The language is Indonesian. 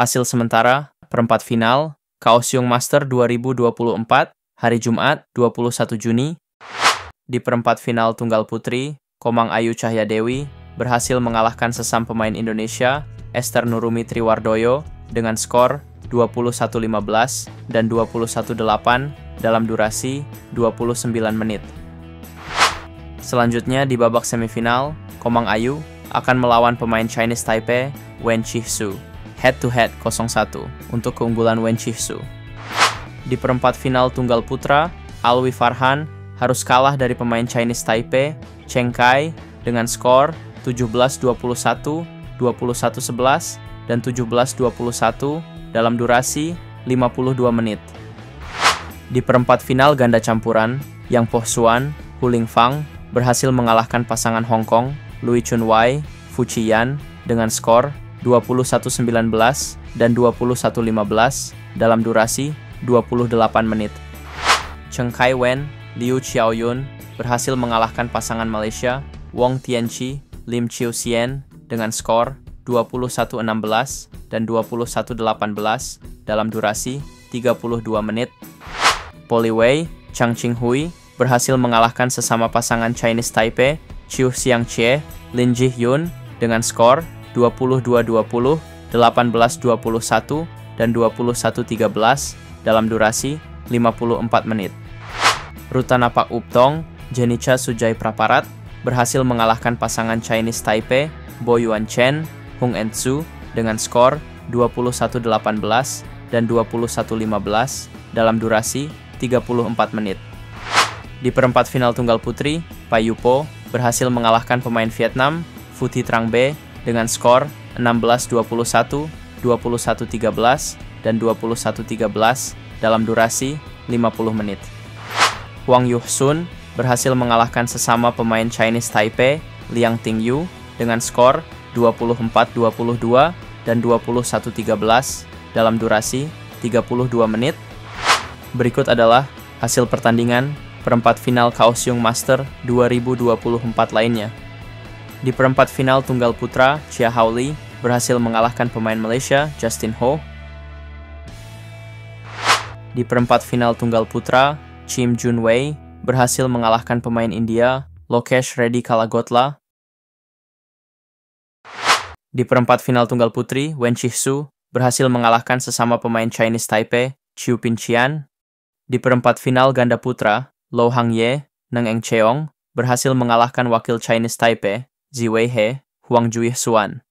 Hasil sementara perempat final Kaohsiung Master 2024 hari Jumat 21 Juni. Di perempat final tunggal putri, Komang Ayu Cahya Dewi berhasil mengalahkan sesam pemain Indonesia, Esther Nurumi Triwardoyo, dengan skor 21-15 dan 21-8 dalam durasi 29 menit. Selanjutnya di babak semifinal, Komang Ayu akan melawan pemain Chinese Taipei, Wen Chihsu, head-to-head 0-1 untuk keunggulan Wen Chihsu. Di perempat final tunggal putra, Alwi Farhan harus kalah dari pemain Chinese Taipei, Cheng Kai, dengan skor 17-21, 21-11, dan 17-21 dalam durasi 52 menit. Di perempat final ganda campuran, Yang Po Xuan, Huling Fang berhasil mengalahkan pasangan Hong Kong, Lui Chun Wai, Fu Yan dengan skor 21-19 dan 21-15 dalam durasi 28 menit. Cheng Kai Wen, Liu Xiaoyun berhasil mengalahkan pasangan Malaysia Wong Tianchi, Lim Chiu Sien dengan skor 21-16 dan 21-18 dalam durasi 32 menit. Poli Wei, Chang Ching Hui berhasil mengalahkan sesama pasangan Chinese Taipei Chiu Xiang Chie, Lin Ji Hyun dengan skor 22-20, 18-21, dan 21-13 dalam durasi 54 menit. Rutanapak Uptong, Jenica Sujai Praparat berhasil mengalahkan pasangan Chinese Taipei, Bo Yuan Chen, Hung Entsu dengan skor 21-18 dan 21-15 dalam durasi 34 menit. Di perempat final tunggal putri, Pai Yupo berhasil mengalahkan pemain Vietnam, Phuthi Trang Be dengan skor 16-21, 21-13, dan 21-13 dalam durasi 50 menit. Huang Yuhsun berhasil mengalahkan sesama pemain Chinese Taipei, Liang Tingyu, dengan skor 24-22 dan 21-13 dalam durasi 32 menit. Berikut adalah hasil pertandingan perempat final Kaohsiung Master 2024 lainnya. Di perempat final tunggal putra, Chia Haoli berhasil mengalahkan pemain Malaysia Justin Ho. Di perempat final tunggal putra, Chim Jun Wei berhasil mengalahkan pemain India Lokesh Reddy Kalagotla. Di perempat final tunggal putri, Wen Chihsu berhasil mengalahkan sesama pemain Chinese Taipei, Chiu Pinchian. Di perempat final ganda putra, Lo Hang Ye, Neng Eng Cheong berhasil mengalahkan wakil Chinese Taipei, Ziwei He, Huang Jui Suan.